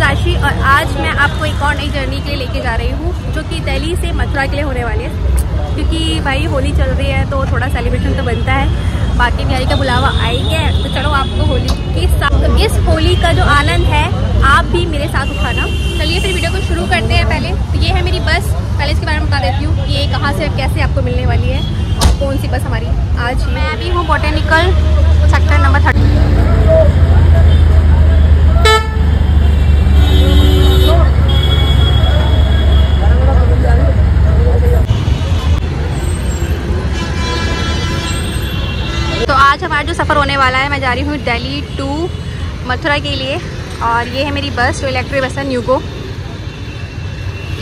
राशि और आज मैं आपको एक और नई जर्नी के लिए लेके जा रही हूँ, जो कि दिल्ली से मथुरा के लिए होने वाली है। क्योंकि भाई होली चल रही है तो थोड़ा सेलिब्रेशन तो बनता है। बाकी बिहारी का बुलावा आई है तो चलो आपको होली के साथ तो इस होली का जो आनंद है, आप भी मेरे साथ उठाना। चलिए फिर वीडियो को शुरू करते हैं पहले। तो ये है मेरी बस। पहले इसके बारे में बता देती हूँ ये कहाँ से कैसे आपको मिलने वाली है और कौन सी बस हमारी आज मैं अभी हूँ बोटेनिकल सेक्टर नंबर थर्टी तो आज हमारा जो सफ़र होने वाला है, मैं जा रही हूँ दिल्ली टू मथुरा के लिए और ये है मेरी बस, जो इलेक्ट्रिक बस है न्यूको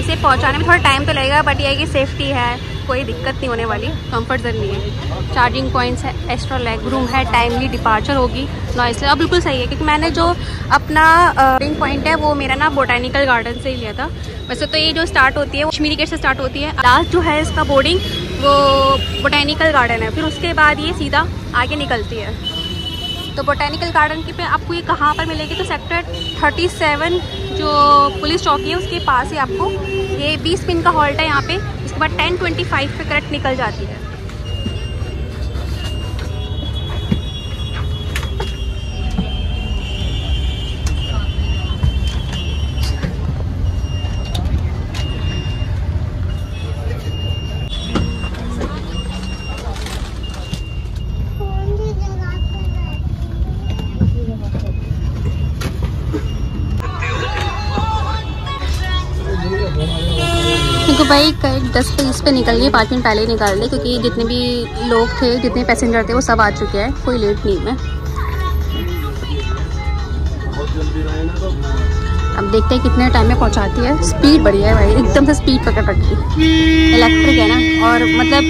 इसे पहुँचाने में थोड़ा टाइम तो लगेगा बट ये है कि सेफ्टी है। कोई दिक्कत नहीं होने वाली कंफर्ट जर्नी है। चार्जिंग पॉइंट्स है एक्स्ट्रा लेग रूम है टाइमली डिपार्चर होगी। नॉइस अब बिल्कुल सही है, क्योंकि मैंने जो अपना बोर्डिंग पॉइंट है, वो मेरा ना बोटानिकल गार्डन से ही लिया था। वैसे तो ये जो स्टार्ट होती है कश्मीरी गेट से स्टार्ट होती है। लास्ट जो है इसका बोर्डिंग वो बोटेनिकल गार्डन है। फिर उसके बाद ये सीधा आगे निकलती है। तो बोटेनिकल गार्डन के पे आपको ये कहाँ पर मिलेगी? तो सेक्टर 37 जो पुलिस चौकी है, उसके पास ही आपको। ये 20 पिन का हॉल्ट है यहाँ पे। उसके बाद 10:25 पे करेक्ट निकल जाती है। क्योंकि भाई दस पे, इस पे निकल गई, पाँच मिनट पहले ही निकाल दी क्योंकि जितने भी लोग थे, जितने पैसेंजर थे, वो सब आ चुके हैं। कोई लेट नहीं है। अब देखते हैं कितने टाइम में पहुंचाती है। स्पीड बढ़िया है भाई, एकदम से स्पीड पकड़ रखी। इलेक्ट्रिक है ना, और मतलब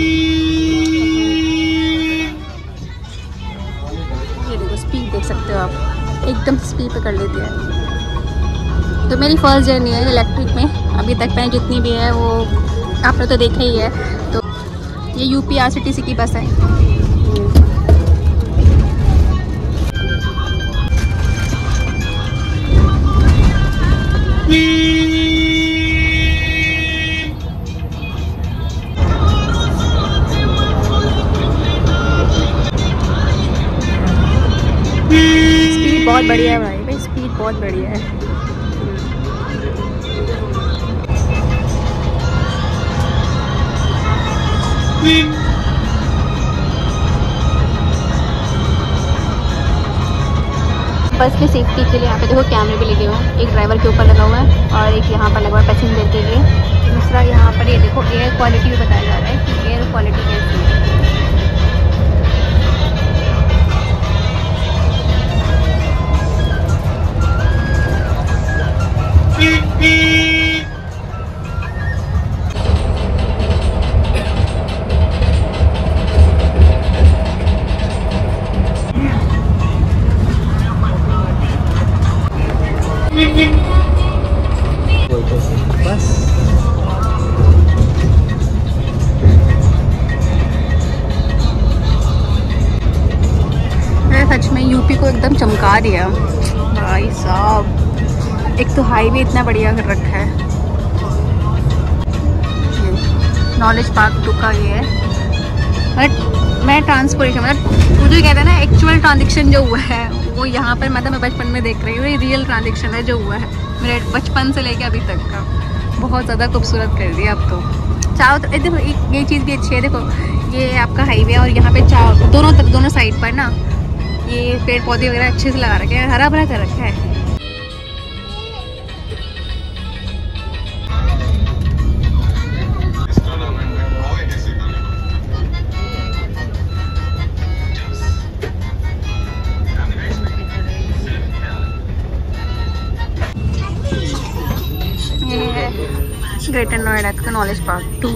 ये देखो स्पीड देख सकते हो आप। एकदम स्पीड पकड़ लेती है। तो मेरी फ़र्स्ट जर्नी है इलेक्ट्रिक में। अभी तक मैंने जितनी भी है वो आपने तो देखा ही है। तो ये U P R C T C की बस है। स्पीड बहुत बढ़िया है भाई भाई स्पीड बहुत बढ़िया है। बस की सेफ्टी के लिए यहाँ पे देखो कैमरे भी लगे हुए हैं। एक ड्राइवर के ऊपर लगा हुआ है और एक यहाँ पर लगा हुआ है पैसेंजर के लिए। दूसरा यहाँ पर ये देखो एयर क्वालिटी भी बताया जा रहा है कि एयर क्वालिटी कैसी है। बस यूपी को एकदम चमका दिया। भाई साहब, एक तो हाईवे इतना बढ़िया कर रखा है। नॉलेज पार्क टू का ये है। बट मैं ट्रांसपोर्टेशन मतलब वो जो कहते हैं ना एक्चुअल ट्रांजेक्शन जो हुआ है, वो यहाँ पर मतलब मैं बचपन में देख रही हूँ, ये रियल ट्रांजेक्शन है जो हुआ है। मेरे बचपन से लेके अभी तक का। बहुत ज़्यादा खूबसूरत कर दिया अब तो। चाहो तो देखो, ये चीज़ भी अच्छी है, देखो, ये आपका हाईवे है और यहाँ पे चाहो दोनों तरफ़ दोनों साइड पर ना ये पेड़ पौधे वगैरह अच्छे से लगा रखे हैं हरा भरा कर रखा है। ग्रेटर नोएडा का knowledge park to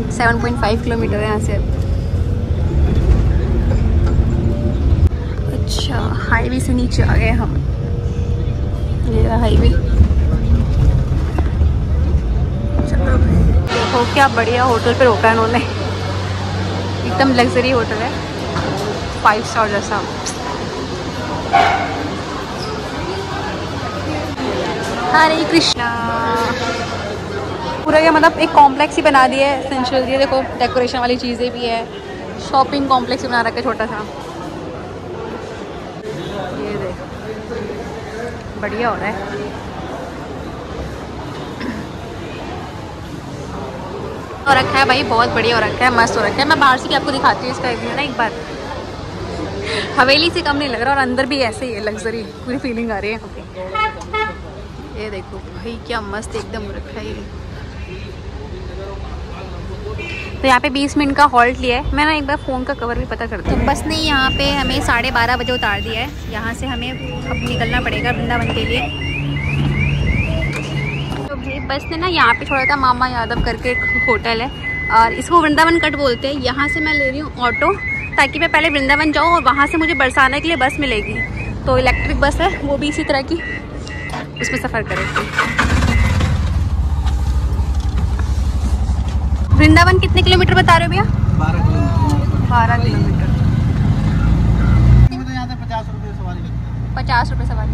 Vrindavan 7.5 kilometre है यहाँ से। अच्छा हाईवे से नीचे आ गए हम। ये हाईवे चलो देखो क्या बढ़िया होटल पे रोका है उन्होंने एकदम लग्जरी होटल है। फाइव स्टार जैसा। हरे कृष्णा पूरा मतलब एक कॉम्प्लेक्स ही बना दिया है एसेंशियल ये देखो डेकोरेशन वाली चीज़ें भी है। शॉपिंग कॉम्प्लेक्स बना रखा है छोटा सा। ये देखो, बढ़िया हो रहा है। हो रखा है भाई, बहुत बढ़िया हो रखा है, मस्त हो रखा है। मैं बाहर से भी आपको दिखाती हूँ इसका रिव्यू ना एक बार। हवेली से कम नहीं लग रहा और अंदर भी ऐसे ही है लग्जरी पूरी फीलिंग आ रही है ये देखो भाई, क्या मस्त एकदम रखा है ये तो यहाँ पे 20 मिनट का हॉल्ट लिया है। मैं ना एक बार फ़ोन का कवर भी पता करती हूँ तो बस ने यहाँ पे हमें साढ़े बारह बजे उतार दिया है। यहाँ से हमें अब निकलना पड़ेगा वृंदावन के लिए। तो भाई बस ने ना यहाँ पे छोड़ा था मामा यादव करके एक होटल है और इसको वृंदावन कट बोलते हैं। यहाँ से मैं ले रही हूँ ऑटो ताकि मैं पहले वृंदावन जाऊँ और वहाँ से मुझे बरसाने के लिए बस मिलेगी। तो इलेक्ट्रिक बस है वो भी इसी तरह की। उसमें सफ़र करेगी। वृंदावन कितने किलोमीटर बता रहे हो भैया? बारह किलोमीटर। बारह किलोमीटर। तो पचास रुपये सवारी पचास रुपये सवारी।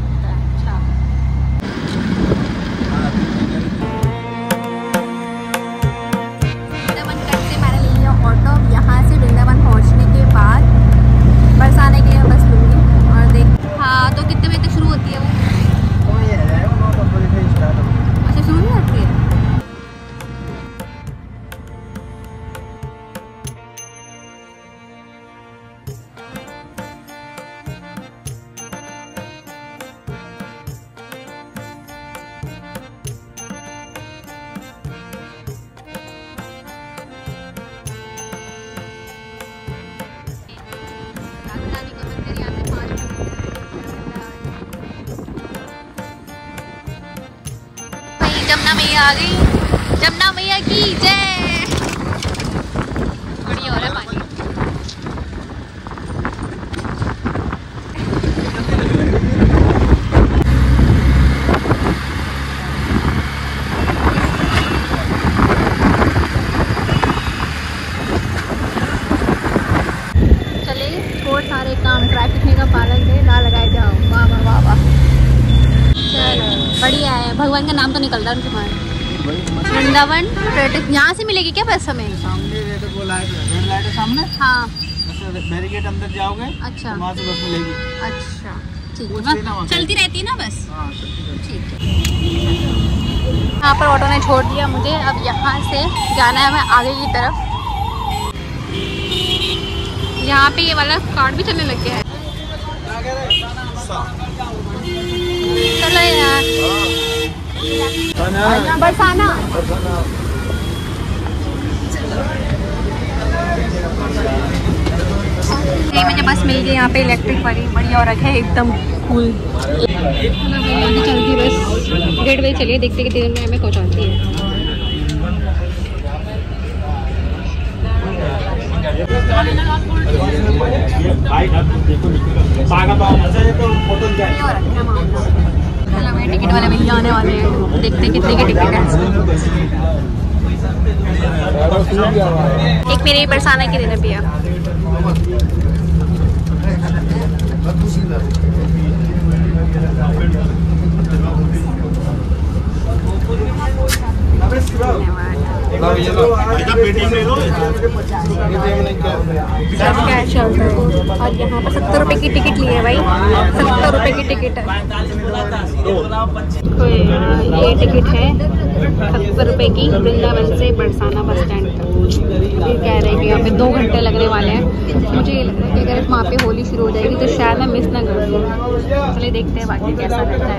मैया आ गई। जमुना मैया की जय। बढ़िया हो है पानी। सारे काम ट्रैफ़िक पालन लगाए जाओ। वाह वाह वाह वाह। बढ़िया है। भगवान का नाम तो निकल रहा है उनके पास वृंदावन पर्यटक यहाँ से मिलेगी क्या बस हमें सामने रेड लाइट है सामने। हाँ। बैरिकेड अंदर जाओगे अच्छा। वहाँ से बस मिलेगी। अच्छा। ठीक है हाँ, से। चलती रहती है ना बस? हाँ ठीक है। यहाँ पर ऑटो ने छोड़ दिया मुझे अब यहाँ से जाना है हमें आगे की तरफ़। यहाँ पे ये वाला कार्ड भी चलने लग गया है। चलो यार। बरसाना। ये मुझे बस मिल गई यहाँ पे इलेक्ट्रिक वाली। बढ़िया और रखे एकदम कूल चलती बस। डेढ़ बजे चलिए देखते कितने दिन में हमें पहुँचाती है। रखा है मामला। चलो हमें टिकट वाले भैया आने वाले हैं। देखते कितने की टिकट है। एक मेरे बरसाना की देना भैया। सब कैश है और यहाँ पर सत्तर रुपए की टिकट ली है भाई सत्तर रुपए की टिकट है? तो ये टिकट है सत्तर रुपए की वृंदावन से बरसाना बस स्टैंड तक ये कह रहे हैं कि यहाँ पे दो घंटे लगने वाले हैं। मुझे ये लग रहा है कि अगर वहाँ पे होली शुरू हो जाएगी तो शायद मैं मिस ना कर। दूँ चलिए देखते हैं बाकी कैसा रहता है।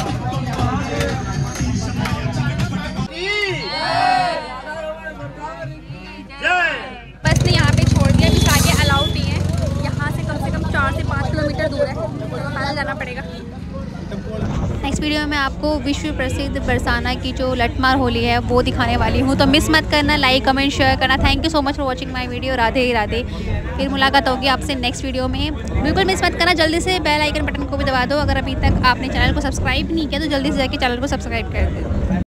पड़ेगा नेक्स्ट वीडियो में आपको विश्व प्रसिद्ध बरसाना की जो लटमार होली है, वो दिखाने वाली हूँ। तो मिस मत करना लाइक कमेंट शेयर करना। Thank you so much for watching my video Radhe Radhe. फिर मुलाकात होगी आपसे नेक्स्ट वीडियो में। बिल्कुल मिस मत करना, जल्दी से बेल आइकन बटन को भी दबा दो। अगर अभी तक आपने चैनल को सब्सक्राइब नहीं किया तो जल्दी से जाकर चैनल को सब्सक्राइब कर दो।